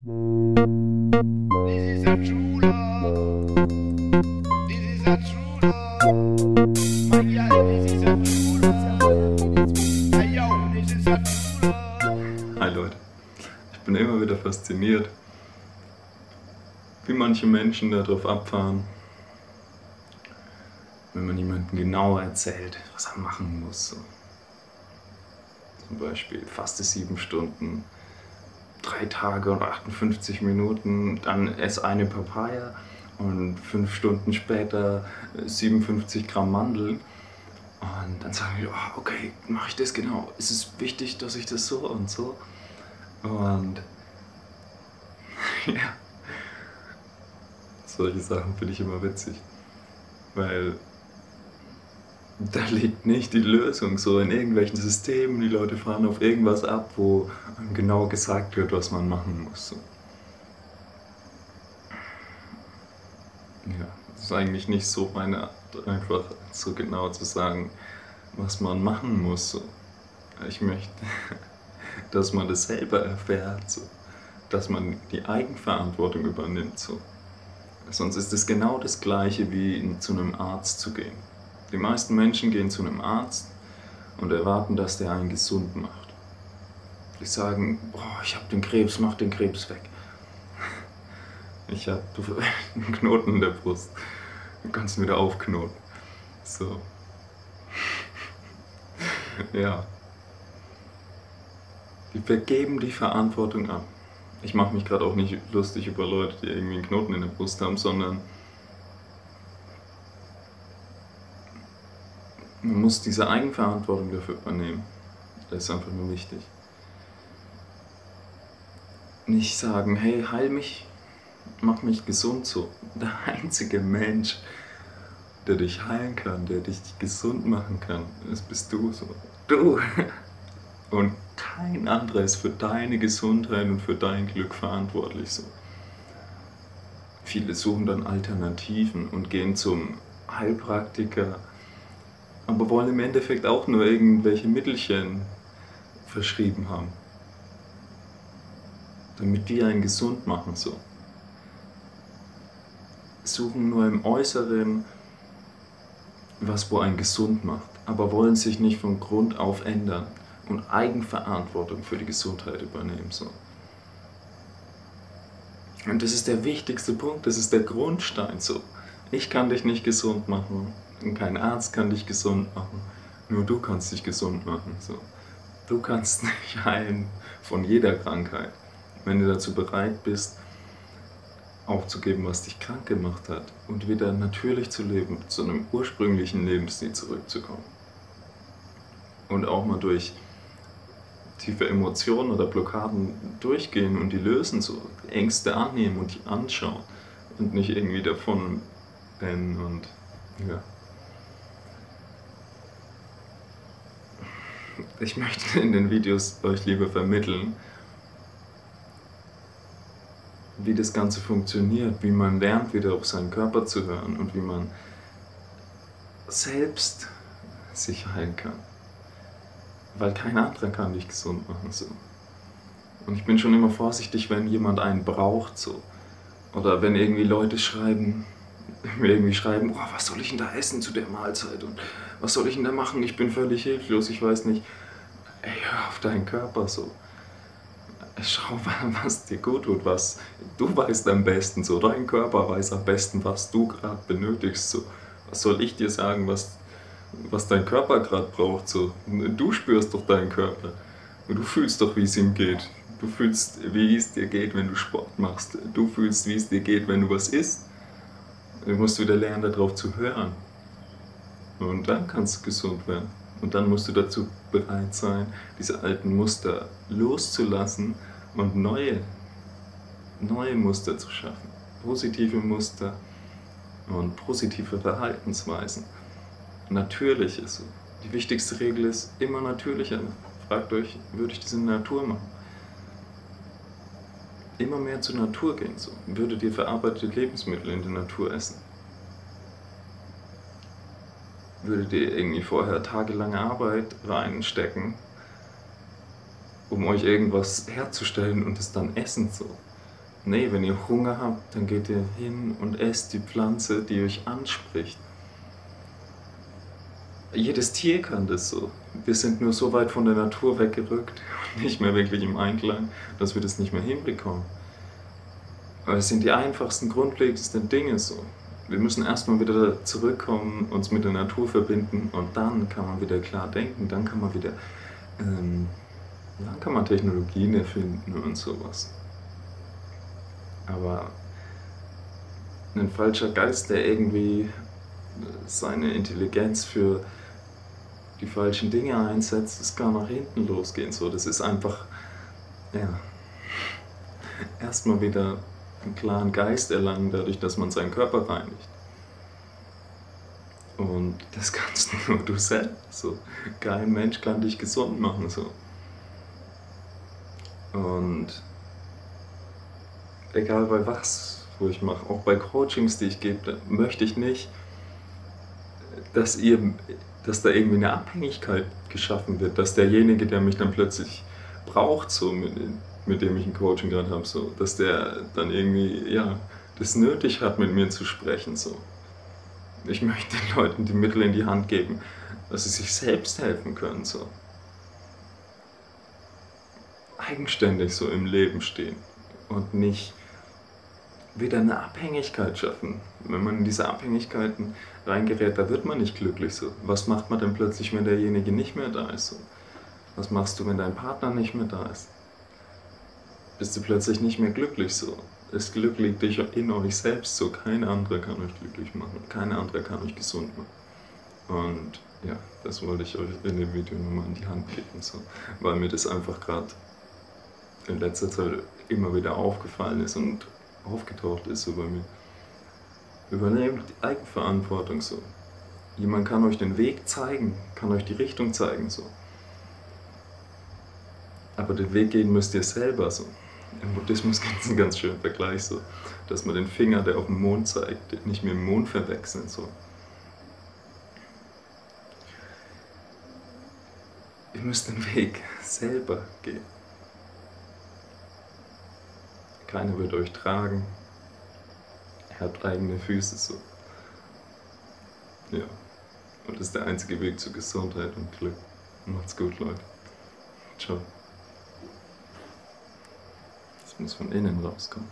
Hi Leute, ich bin immer wieder fasziniert, wie manche Menschen darauf abfahren, wenn man jemandem genau erzählt, was er machen muss. Zum Beispiel faste sieben Stunden, drei Tage und 58 Minuten, dann ess eine Papaya und fünf Stunden später 57 Gramm Mandeln. Und dann sagen die, oh, okay, mache ich das genau? Ist es wichtig, dass ich das so und so? Und ja, solche Sachen finde ich immer witzig, weil da liegt nicht die Lösung so in irgendwelchen Systemen. Die Leute fahren auf irgendwas ab, wo genau gesagt wird, was man machen muss. So. Ja, das ist eigentlich nicht so meine Art, einfach so genau zu sagen, was man machen muss. So. Ich möchte, dass man das selber erfährt, so. dass man die Eigenverantwortung übernimmt. So. Sonst ist es genau das Gleiche wie zu einem Arzt zu gehen. Die meisten Menschen gehen zu einem Arzt und erwarten, dass der einen gesund macht. Die sagen, boah, ich habe den Krebs, mach den Krebs weg. Ich habe einen Knoten in der Brust. Du kannst ihn wieder aufknoten. So. Ja. Die vergeben die Verantwortung ab. Ich mache mich gerade auch nicht lustig über Leute, die irgendwie einen Knoten in der Brust haben, sondern man muss diese Eigenverantwortung dafür übernehmen. Das ist einfach nur wichtig. Nicht sagen, hey, heil mich, mach mich gesund so. Der einzige Mensch, der dich heilen kann, der dich gesund machen kann, das bist du so. Du! Und kein anderer ist für deine Gesundheit und für dein Glück verantwortlich so. Viele suchen dann Alternativen und gehen zum Heilpraktiker, aber wollen im Endeffekt auch nur irgendwelche Mittelchen verschrieben haben. Damit die einen gesund machen so. Suchen nur im Äußeren was, wo einen gesund macht, aber wollen sich nicht von Grund auf ändern und Eigenverantwortung für die Gesundheit übernehmen so. Und das ist der wichtigste Punkt, das ist der Grundstein so. Ich kann dich nicht gesund machen, kein Arzt kann dich gesund machen, nur du kannst dich gesund machen. So. Du kannst dich heilen von jeder Krankheit, wenn du dazu bereit bist, aufzugeben, was dich krank gemacht hat und wieder natürlich zu leben, zu einem ursprünglichen Lebensstil zurückzukommen. Und auch mal durch tiefe Emotionen oder Blockaden durchgehen und die lösen, so Ängste annehmen und die anschauen und nicht irgendwie davon rennen und ja. Ich möchte in den Videos euch lieber vermitteln, wie das Ganze funktioniert, wie man lernt, wieder auf seinen Körper zu hören und wie man selbst sich heilen kann. Weil kein anderer kann dich gesund machen. So. Und ich bin schon immer vorsichtig, wenn jemand einen braucht. So. Oder wenn irgendwie Leute schreiben, mir irgendwie schreiben, oh, was soll ich denn da essen zu der Mahlzeit und was soll ich denn da machen? Ich bin völlig hilflos, ich weiß nicht. Ey, hör auf deinen Körper so. Schau, was dir gut tut, was du weißt am besten so. Dein Körper weiß am besten, was du gerade benötigst so. Was soll ich dir sagen, was, was dein Körper gerade braucht so. Du spürst doch deinen Körper. Du fühlst doch, wie es ihm geht. Du fühlst, wie es dir geht, wenn du Sport machst. Du fühlst, wie es dir geht, wenn du was isst. Du musst wieder lernen, darauf zu hören. Und dann kannst du gesund werden. Und dann musst du dazu bereit sein, diese alten Muster loszulassen und neue, neue Muster zu schaffen. Positive Muster und positive Verhaltensweisen. Natürlich ist so. Die wichtigste Regel ist immer natürlicher. Fragt euch, würde ich der Natur machen? immer mehr zur Natur gehen. So. Würdet ihr verarbeitete Lebensmittel in der Natur essen? Würdet ihr irgendwie vorher tagelange Arbeit reinstecken, um euch irgendwas herzustellen und es dann essen? So. Nee, wenn ihr Hunger habt, dann geht ihr hin und esst die Pflanze, die euch anspricht. Jedes Tier kann das so. Wir sind nur so weit von der Natur weggerückt und nicht mehr wirklich im Einklang, dass wir das nicht mehr hinbekommen. Aber es sind die einfachsten, grundlegendsten Dinge so. Wir müssen erstmal wieder zurückkommen, uns mit der Natur verbinden und dann kann man wieder klar denken, dann kann man wieder, ähm, dann kann man Technologien erfinden und sowas. Aber ein falscher Geist, der irgendwie seine Intelligenz für die falschen Dinge einsetzt, das kann nach hinten losgehen. So, das ist einfach, ja, erstmal wieder einen klaren Geist erlangen, dadurch, dass man seinen Körper reinigt. Und das kannst nur du selbst. So. Kein Mensch kann dich gesund machen. So. Und egal bei was, wo ich mache, auch bei Coachings, die ich gebe, möchte ich nicht, dass ihr, dass da irgendwie eine Abhängigkeit geschaffen wird, dass derjenige, der mich dann plötzlich braucht, so mit, dem ich ein Coaching gerade habe, so, dass der dann irgendwie, ja, das nötig hat, mit mir zu sprechen, so. Ich möchte den Leuten die Mittel in die Hand geben, dass sie sich selbst helfen können, so. Eigenständig so im Leben stehen und nicht wieder eine Abhängigkeit schaffen. Wenn man in diese Abhängigkeiten reingerät, da wird man nicht glücklich so. Was macht man denn plötzlich, wenn derjenige nicht mehr da ist? So? Was machst du, wenn dein Partner nicht mehr da ist? Bist du plötzlich nicht mehr glücklich so? Das Glück liegt in euch selbst so. Kein anderer kann euch glücklich machen. Kein anderer kann euch gesund machen. Und ja, das wollte ich euch in dem Video nochmal in die Hand geben, so. weil mir das einfach gerade in letzter Zeit immer wieder aufgefallen ist und aufgetaucht ist so bei mir. Übernehmt die Eigenverantwortung so. Jemand kann euch den Weg zeigen, kann euch die Richtung zeigen so. Aber den Weg gehen müsst ihr selber so. Im Buddhismus gibt es einen ganz schönen Vergleich so, dass man den Finger, der auf den Mond zeigt, nicht mit dem Mond verwechseln so. Ihr müsst den Weg selber gehen. Keiner wird euch tragen. Ihr habt eigene Füße so. Ja. Und das ist der einzige Weg zu Gesundheit und Glück. Macht's gut, Leute. Ciao. Muss von innen rauskommen.